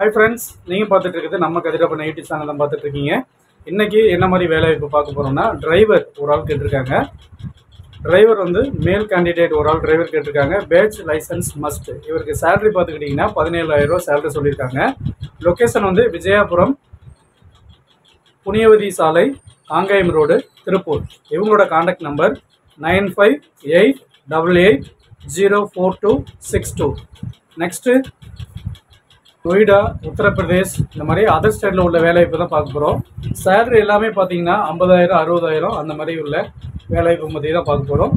Hi friends நீங்கள் பார்த்துட்டு இருக்குது நம்ம கதிரப்பன் ஐடி சேனல் தான் பார்த்துட்டு இருக்கீங்க இன்னைக்கு என்ன மாதிரி வேலை இப்போ பார்க்க போகிறோம்னா டிரைவர் ஒரு ஆள் கேட்டிருக்காங்க. டிரைவர் வந்து மேல் கேண்டிடேட் ஒரு ஆள் டிரைவர் கேட்டிருக்காங்க. பேட்ச் லைசன்ஸ் மஸ்ட் இவருக்கு சேலரி பார்த்துக்கிட்டிங்கன்னா பதினேழாயிரம் ரூபா சேலரி சொல்லியிருக்காங்க. லொக்கேஷன் வந்து விஜயாபுரம் புனியவதி சாலை காங்காயம் ரோடு திருப்பூர். இவங்களோட contact number nine five eight double eight zero four two six two next Noida Uttar Pradesh இந்த மாதிரி அதர் ஸ்டேட்டில் உள்ள வேலைவாய்ப்பு தான் பார்க்க போகிறோம் சேலரி எல்லாமே பார்த்தீங்கன்னா ஐம்பதாயிரம் அறுபதாயிரம் அந்த மாதிரி உள்ள வேலைவாய்ப்பு பற்றி தான் பார்க்க போகிறோம்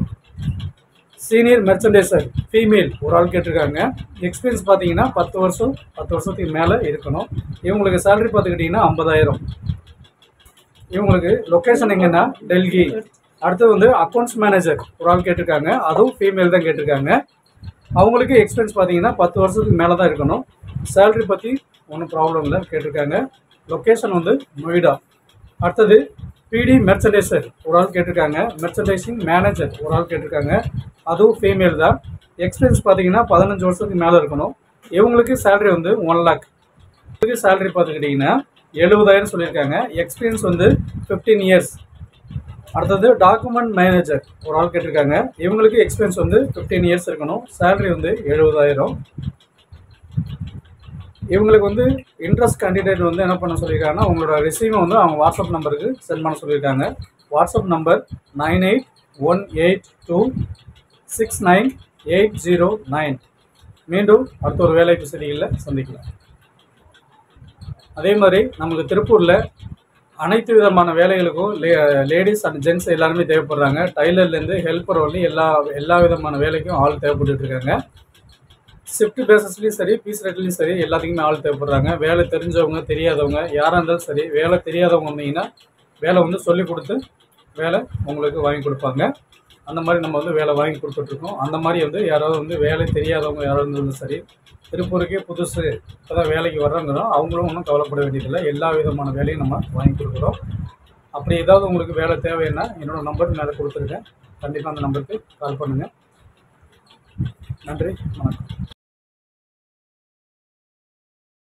சீனியர் மெர்ச்சன்டைசர் ஃபீமேல் ஒரு ஆள் கேட்டிருக்காங்க. எக்ஸ்பீரியன்ஸ் பார்த்தீங்கன்னா பத்து வருஷம் பத்து வருஷத்துக்கு மேலே இருக்கணும். இவங்களுக்கு சேலரி பார்த்துக்கிட்டிங்கன்னா ஐம்பதாயிரம். இவங்களுக்கு லொக்கேஷன் எங்கன்னா டெல்லி அடுத்து வந்து அக்கௌண்ட்ஸ் மேனேஜர் ஒரு ஆள் கேட்டிருக்காங்க. அதுவும் ஃபீமேல் தான் கேட்டிருக்காங்க. அவங்களுக்கு எக்ஸ்பீரியன்ஸ் பார்த்தீங்கன்னா பத்து வருஷத்துக்கு மேலே தான் இருக்கணும். சேலரி பற்றி ஒன்றும் ப்ராப்ளம் இல்லை கேட்டிருக்காங்க. லொக்கேஷன் வந்து நொய்டா அடுத்தது பிடி மெர்ச்சன்டைசர் ஒரு ஆள் கேட்டிருக்காங்க. மெர்ச்சன்டைசிங் மேனேஜர் ஒரு ஆள் கேட்டிருக்காங்க. அதுவும் ஃபீமேல் தான். எக்ஸ்பீரியன்ஸ் பார்த்தீங்கன்னா பதினஞ்சு வருஷத்துக்கு மேலே இருக்கணும். இவங்களுக்கு சேலரி வந்து ஒன் லேக் இவங்களுக்கு சேலரி பார்த்துக்கிட்டிங்கன்னா எழுபதாயிரம் சொல்லியிருக்காங்க. எக்ஸ்பீரியன்ஸ் வந்து ஃபிஃப்டீன் இயர்ஸ் அடுத்தது டாக்குமெண்ட் மேனேஜர் ஒரு ஆள் கேட்டிருக்காங்க. இவங்களுக்கு எக்ஸ்பீரியன்ஸ் வந்து ஃபிஃப்டீன் இயர்ஸ் இருக்கணும். சேலரி வந்து எழுபதாயிரம். இவங்களுக்கு வந்து இன்ட்ரெஸ்ட் கேண்டிடேட் வந்து என்ன பண்ண சொல்லியிருக்காங்கன்னா உங்களோட ரெசியூமை வந்து அவங்க வாட்ஸ்அப் நம்பருக்கு சென்ட் பண்ண சொல்லியிருக்காங்க. WhatsApp number nine eight one eight two six nine eight zero nine மீண்டும் அடுத்த ஒரு வேலைக்கு செய்திகளில் சந்திக்கலாம். அதே மாதிரி நமக்கு திருப்பூரில் அனைத்து விதமான வேலைகளுக்கும் லே லேடிஸ் அண்ட் ஜென்ட்ஸ் எல்லாருமே தேவைப்படுறாங்க. டைலர்லேருந்து ஹெல்ப்பர் வந்து எல்லா எல்லா விதமான வேலைக்கும் ஆள் தேவைப்பட்டுருக்காங்க ஷிஃப்ட் பேசஸ்லையும் சரி பீஸ் ரேட்லையும் சரி எல்லாத்துக்குமே ஆள் தேவைப்படுறாங்க. வேலை தெரிஞ்சவங்க தெரியாதவங்க யாராக இருந்தாலும் சரி வேலை தெரியாதவங்க வந்தீங்கன்னா வேலை வந்து சொல்லி கொடுத்து வேலை உங்களுக்கு வாங்கி கொடுப்பாங்க. அந்த மாதிரி நம்ம வந்து வேலை வாங்கி கொடுத்துட்ருக்கோம். அந்த மாதிரி வந்து யாராவது வந்து வேலை தெரியாதவங்க யாராவது இருந்தாலும் சரி திருப்பூருக்கே புதுசு அதான் வேலைக்கு வர்றவங்க தான் அவங்களும் ஒன்றும் கவலைப்பட வேண்டியதில்லை. எல்லா விதமான வேலையும் நம்ம வாங்கி கொடுக்குறோம். அப்படி ஏதாவது உங்களுக்கு வேலை தேவைன்னா என்னோடய நம்பர் மேலே கொடுத்துருக்கேன் கண்டிப்பாக அந்த நம்பருக்கு கால் பண்ணுங்கள் நன்றி. வணக்கம்.